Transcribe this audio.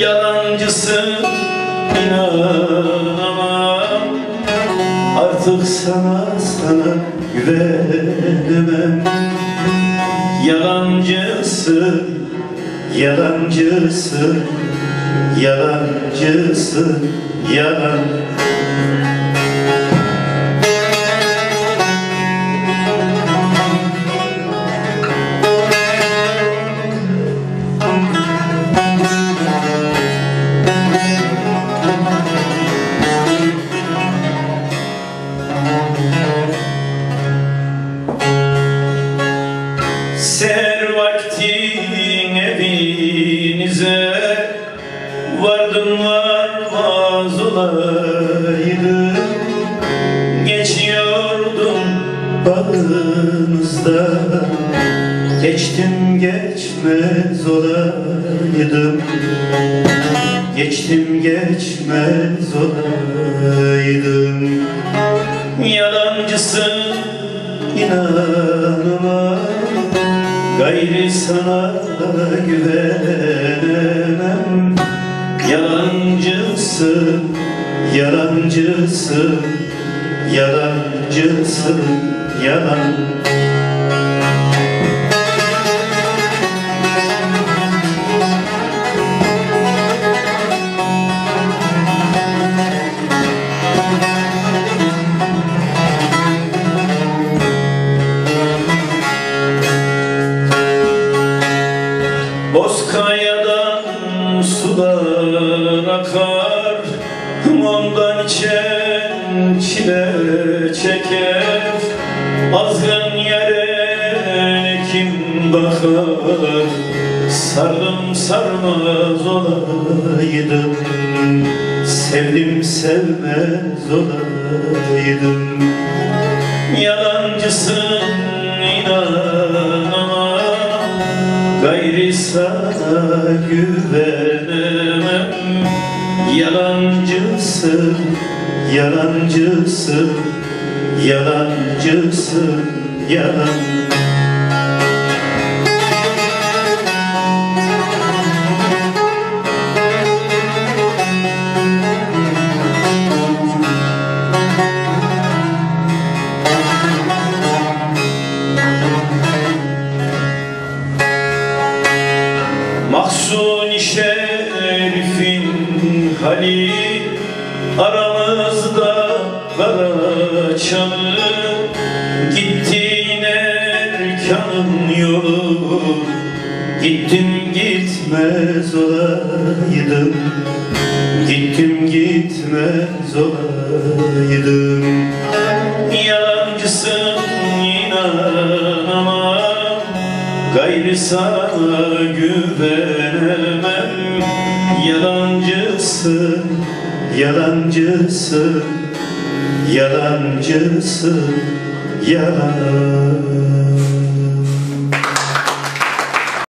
Yalancısın inanamam. Artık sana sana güvenemem. Yalancısın Yalancısın Yalancısın Yalan Ser vaktin evinize Vardım varmaz olaydım Geçiyordum bağınızda Geçtim geçmez olaydım. Geçtim geçmez olaydım. Yalancısın inanma Gayri sana güvenemem. Yalancısın, yalancısın Yalancısın, yalan Bozkaya'dan sular akar Ondan içen çile çeker. Azgın yere kim bakar Sardım sarmaz olaydım. Sevdim sevmez olaydım. Yalancısın inanamam Gayri sana güvenemem. Yalancısın, yalancısın Yalancısın, yalan Mahzun şerifin hali Aramızda kara çalı Gittin erkanın yolu. Gittim gitmez olaydım Gittim gitmez olaydım. Yalancısın inanamam Gayri sana güvenemem. Yalancısın, yalancısın Yalancısın, yalan